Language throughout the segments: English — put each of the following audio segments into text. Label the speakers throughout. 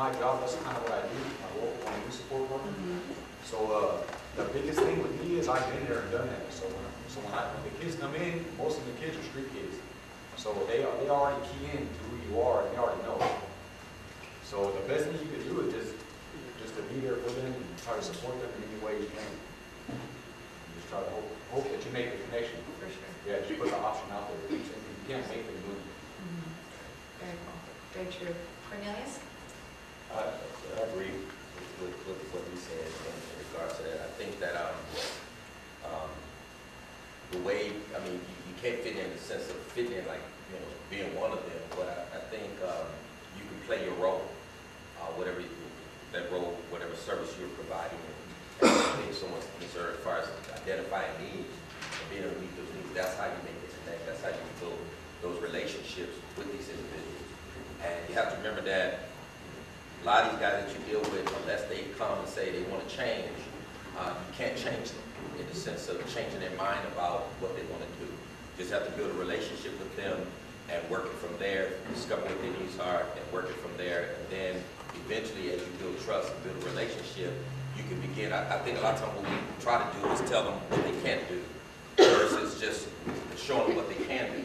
Speaker 1: my job, that's kind of what I do, my role, when I do support work.
Speaker 2: Mm-hmm.
Speaker 1: So, uh, the biggest thing with me is I've been there and done that, so when, so when I, when the kids come in, most of the kids are street kids. So they, are- they already key in to who you are, and they already know. So the best thing you can do is just, just to be there for them and try to support them in any way you can. Just try to hope, hope that you make the connection.
Speaker 2: For sure.
Speaker 1: Yeah, just put the option out there, you can't make them move.
Speaker 2: Mm-hmm. Very cool, very true. Cornelius?
Speaker 3: I agree with, what he said in regards to that. I think that, um, um, the way, I mean, you, can't fit in the sense of fitting in like, you know, being one of them, but I, think, um, you can play your role, uh, whatever, that role, whatever service you're providing. And someone's concerned as far as identifying needs and being able to meet those needs, that's how you make it connect, that's how you build those relationships with these individuals. And you have to remember that a lot of these guys that you deal with, unless they come and say they want to change, uh, you can't change them in the sense of changing their mind about what they want to do. You just have to build a relationship with them and working from there, discover what their needs are and working from there. And then eventually, as you build trust and build a relationship, you can begin, I, I think a lot of times what we try to do is tell them what they can't do versus just showing them what they can do.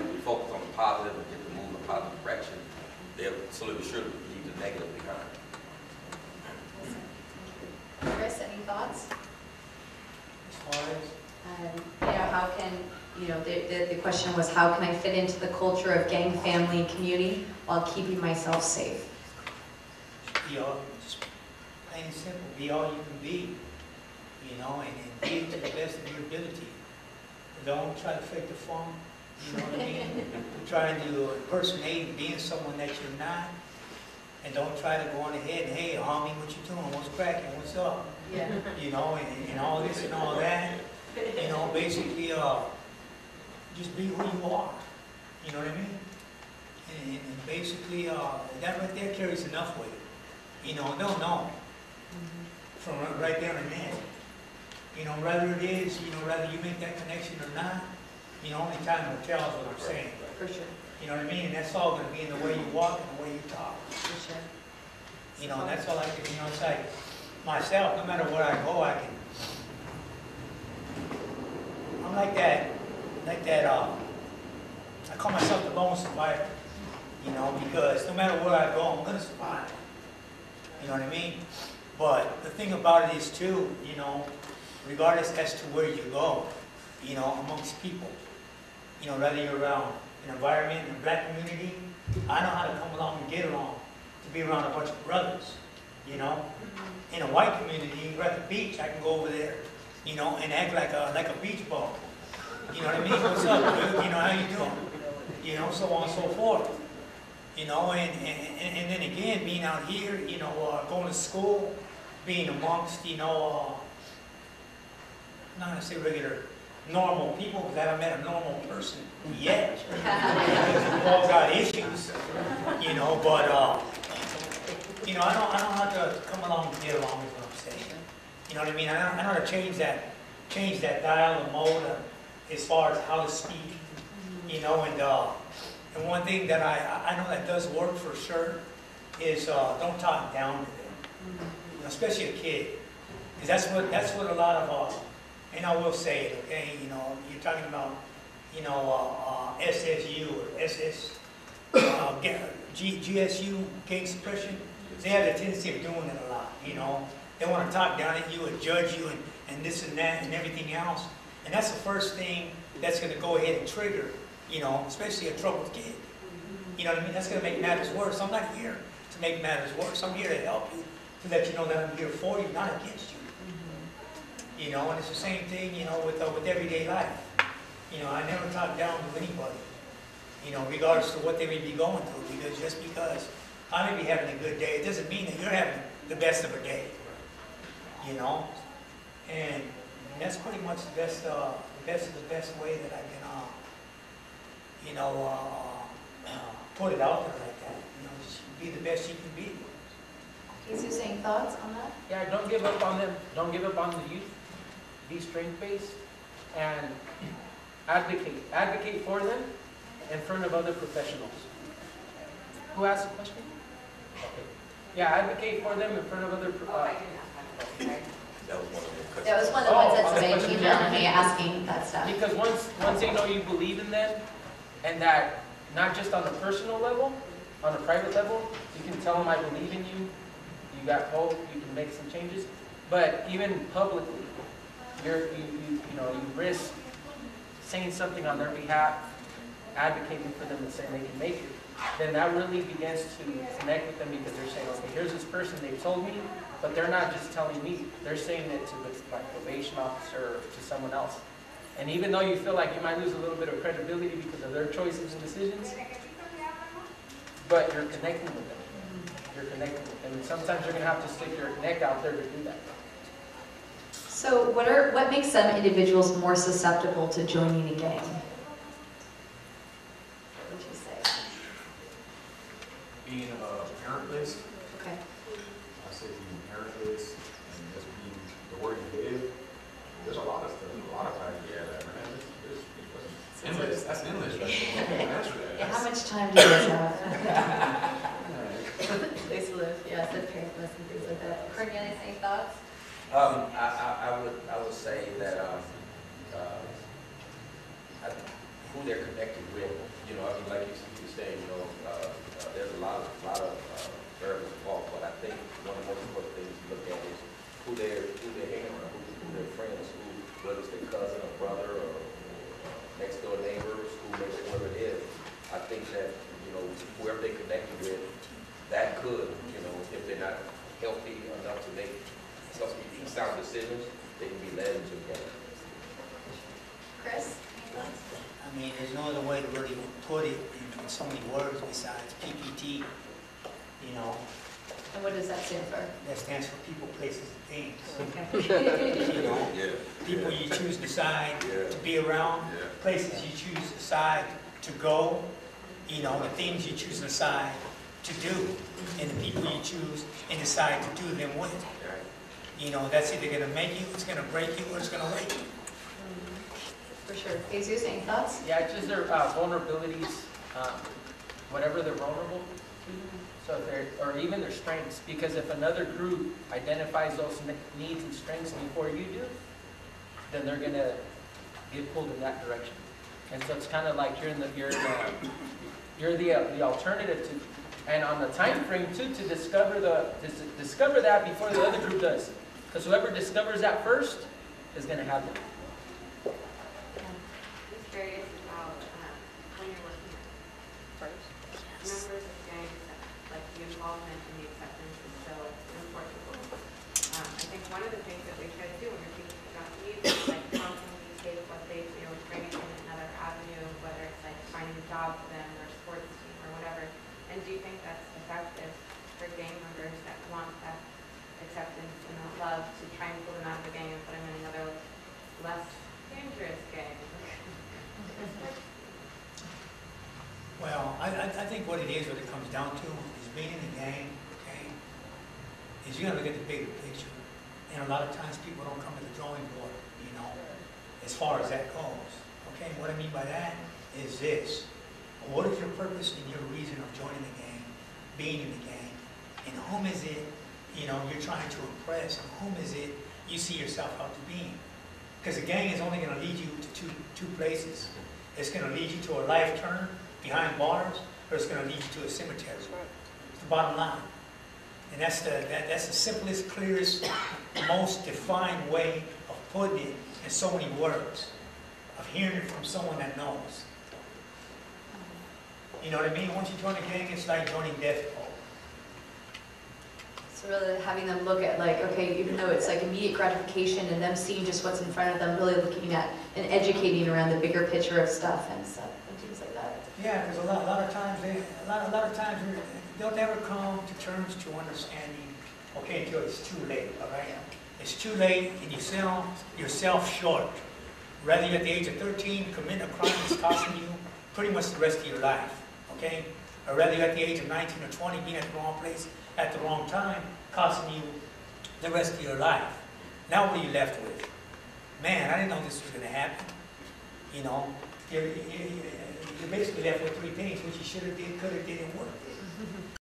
Speaker 3: And we focus on the positive and get them moving in a positive direction, they'll slowly but surely leave the negative behind.
Speaker 2: Chris, any thoughts?
Speaker 4: As far as,
Speaker 2: Um, You know, how can, you know, the, the, the question was, how can I fit into the culture of gang, family, and community while keeping myself safe?
Speaker 4: be all, just plain and simple, be all you can be, you know, and, and be to the best of your ability. Don't try to fake the funk, you know what I mean? Trying to impersonate being someone that you're not. And don't try to go on ahead and, hey, homie, what you doing? What's cracking? What's up?
Speaker 2: Yeah.
Speaker 4: You know, and, and all this and all that. You know, basically, uh, just be who you are. You know what I mean? And, and basically, uh, that right there carries enough weight. You know, they'll know from right- right there and then. You know, whether it is, you know, whether you make that connection or not, you know, only time will tell is what I'm saying.
Speaker 2: For sure,
Speaker 4: You know what I mean? And that's all gonna be in the way you walk and the way you talk.
Speaker 2: for sure.
Speaker 4: You know, and that's all I can, you know, it's like myself, no matter where I go, I can. I'm like that, like that, uh, I call myself the lone survivor, you know, because no matter where I go, I'm gonna survive. You know what I mean? But the thing about it is too, you know, regardless as to where you go, you know, amongst people, you know, whether you're around an environment, a black community, I know how to come along and get along to be around a bunch of brothers, you know. In a white community, we're at the beach, I can go over there, you know, and act like a, like a beach ball. You know what I mean? What's up, dude? You know, how you doing? You know, so on and so forth. You know, and, and, and then again, being out here, you know, uh, going to school, being amongst, you know, uh, not gonna say regular, normal people, because I haven't met a normal person yet. We've all got issues, you know, but, uh, you know, I don't, I don't have to come along and get along with what I'm saying. You know what I mean? I know, I know how to change that, change that dial and mode uh, as far as how to speak, you know, and, uh, and one thing that I, I know that does work for sure is, uh, don't talk down to them, especially a kid. Because that's what, that's what a lot of, uh, and I will say it, okay, you know, you're talking about, you know, uh, uh, SSU or SS, uh, G, GSU, gang suppression, they have the tendency of doing it a lot, you know. They want to talk down at you and judge you and, and this and that and everything else. And that's the first thing that's going to go ahead and trigger, you know, especially a troubled kid. You know what I mean? That's going to make matters worse. I'm not here to make matters worse. I'm here to help you, to let you know that I'm here for you, not against you. You know, and it's the same thing, you know, with, uh, with everyday life. You know, I never talk down to anybody, you know, regardless of what they may be going through, because just because I may be having a good day, it doesn't mean that you're having the best of a day. You know? And, and that's pretty much the best, uh, the best of the best way that I can, uh, you know, uh, uh, put it out there like that. You know, just be the best you can be.
Speaker 2: Jesus, any thoughts on that?
Speaker 5: Yeah, don't give up on them. Don't give up on the youth. Be strength-based and advocate. Advocate for them in front of other professionals. Who asked the question? Okay. Yeah, advocate for them in front of other,
Speaker 6: Oh, I
Speaker 5: uh,
Speaker 6: didn't ask that, sorry.
Speaker 3: That was one of the.
Speaker 2: That was one of the ones
Speaker 5: Oh,
Speaker 2: that
Speaker 5: on the
Speaker 2: somebody
Speaker 5: question
Speaker 2: emailed me asking that stuff.
Speaker 5: because once, once they know you believe in them, and that, not just on a personal level, on a private level, you can tell them, I believe in you, you got hope, you can make some changes, but even publicly, you're, you, you, you know, you risk saying something on their behalf, advocating for them and saying they can make it, then that really begins to connect with them because they're saying, okay, here's this person, they've told me, but they're not just telling me, they're saying it to my probation officer or to someone else. And even though you feel like you might lose a little bit of credibility because of their choices and decisions, but you're connecting with them. You're connecting with them. And sometimes you're gonna have to stick your neck out there to do that.
Speaker 2: So what are, what makes some individuals more susceptible to joining a gang? What would you say?
Speaker 1: Being uh, parentless,
Speaker 2: Okay.
Speaker 1: I say being parentless and just being the word you live. There's a lot of stuff, a lot of times, yeah, that, man, endless, that's endless, right? Answer that.
Speaker 2: Yeah, how much time do you guys have? Place to live, yeah, said parentless and things like that. Cornelius, any thoughts?
Speaker 3: Um, I, I, I would, I would say that, um, uh, who they're connected with, you know, I mean, like you, you saying, you know, uh, uh, there's a lot of, lot of, uh, variables involved, but I think one of the most important things to look at is who they're, who they're hanging around, who, who their friends, who, whether it's their cousin or brother or, or next door neighbors, whoever, whoever it is. I think that, you know, whoever they connected with, that could, you know, if they're not healthy enough to make sound decisions, they can be led into the game.
Speaker 2: Chris, any thoughts?
Speaker 4: I mean, there's no other way to really put it in in so many words besides PPT, you know,
Speaker 2: And what does that stand for?
Speaker 4: that stands for people, places, and things.
Speaker 2: Okay.
Speaker 4: You know,
Speaker 3: Yeah.
Speaker 4: people you choose to decide
Speaker 3: Yeah.
Speaker 4: to be around,
Speaker 3: Yeah.
Speaker 4: places you choose to decide to go, you know, the things you choose to decide to do, and the people you choose and decide to do them with.
Speaker 3: Right.
Speaker 4: You know, that's either gonna make you, it's gonna break you, or it's gonna wake you.
Speaker 2: For sure. Jesus, any thoughts?
Speaker 5: Yeah, it's just their uh, vulnerabilities, um, whatever they're vulnerable to. So if they're, or even their strengths, because if another group identifies those needs and strengths before you do, then they're gonna get pulled in that direction. And so it's kind of like you're in the, you're the, you're the, uh, the alternative to, and on the time frame too, to discover the, dis- discover that before the other group does. Because whoever discovers that first is gonna have it.
Speaker 6: Just curious about, um, when you're working at first, members of gangs, like the involvement and the acceptance is so important. Um, I think one of the things that we try to do when you're thinking about youth is like how can we take what they do and bring it in another avenue, whether it's like finding a job for them or a sports team or whatever. And do you think that's effective for gang members that want that acceptance and that love to try and pull them out of the gang and put them in another less dangerous gang?
Speaker 4: Well, I, I, I think what it is, what it comes down to, is being in the game, okay, is you gotta look at the bigger picture. And a lot of times people don't come to the drawing board, you know, as far as that goes. Okay, what I mean by that is this. What is your purpose and your reason of joining the game, being in the game? And whom is it, you know, you're trying to impress, and whom is it you see yourself out to being? Because the gang is only gonna lead you to two, two places. It's gonna lead you to a life turn behind bars, or it's gonna lead you to a cemetery. It's the bottom line. And that's the, that, that's the simplest, clearest, most defined way of putting it in so many words, of hearing it from someone that knows. You know what I mean? Once you join a gang, it's like joining Death
Speaker 2: really having them look at like, okay, even though it's like immediate gratification and them seeing just what's in front of them, really looking at and educating around the bigger picture of stuff and stuff and things like that.
Speaker 4: Yeah, because a lot, a lot of times, they, a lot, a lot of times, they'll never come to terms to understanding, okay, until it's too late, all right? It's too late and you sell yourself short. Rather at the age of thirteen, commit a crime that's costing you pretty much the rest of your life, okay? Or rather at the age of nineteen or twenty, being at the wrong place at the wrong time, costing you the rest of your life. Now what are you left with? Man, I didn't know this was gonna happen. You know, you're, you're, you're basically left with three things, which you should have did, could have did, and would have did.